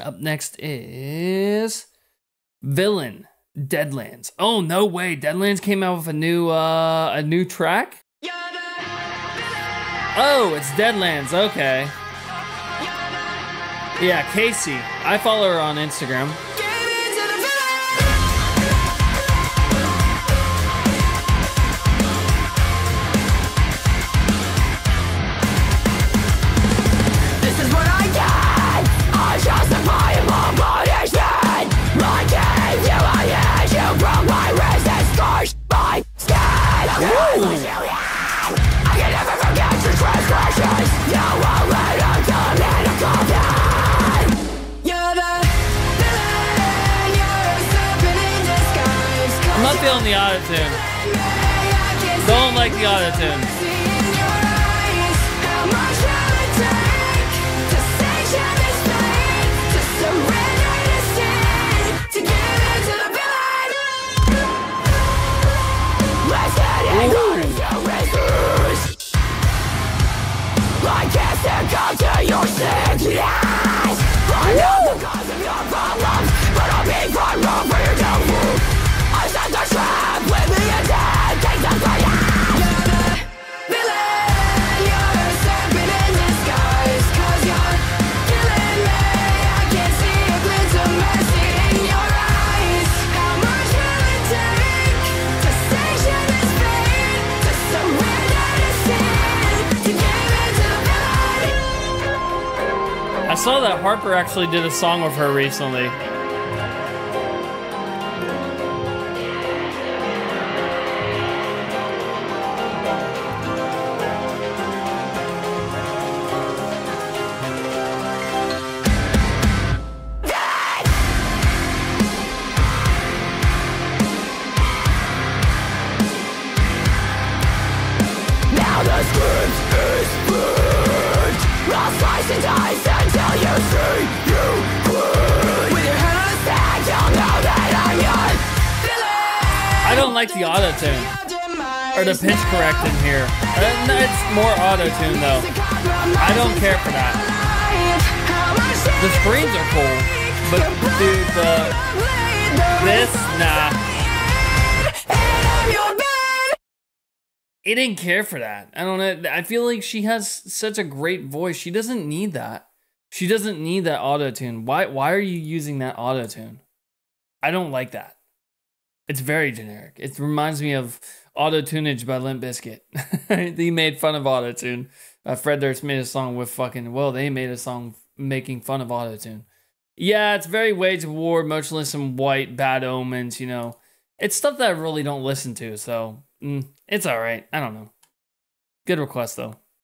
Up next is Villain Deadlands. Oh no way! Deadlands came out with a new uh a new track. Oh, it's Deadlands. Okay. Yeah, Kasey. I follow her on Instagram. Not feeling the auto tune. Don't like the auto tune. I can't stand up to your sickness I know the cause I saw that Harper actually did a song with her recently. Now the script is burned I'll slice and dice I don't like the auto tune or the pitch correct in here. Uh, it's more auto tune though. I don't care for that. The screams are cool, but dude, the this nah. He didn't care for that. I don't know. I feel like she has such a great voice. She doesn't need that. She doesn't need that auto tune. Why? Why are you using that auto tune? I don't like that. It's very generic. It reminds me of auto tunage by Limp Bizkit. he made fun of auto tune. Uh, Fred Durst made a song with fucking. Well, they made a song making fun of auto tune. Yeah, it's very Wage of War, Motionless In White, Bad Omens. You know, it's stuff that I really don't listen to. So mm, it's all right. I don't know. Good request though.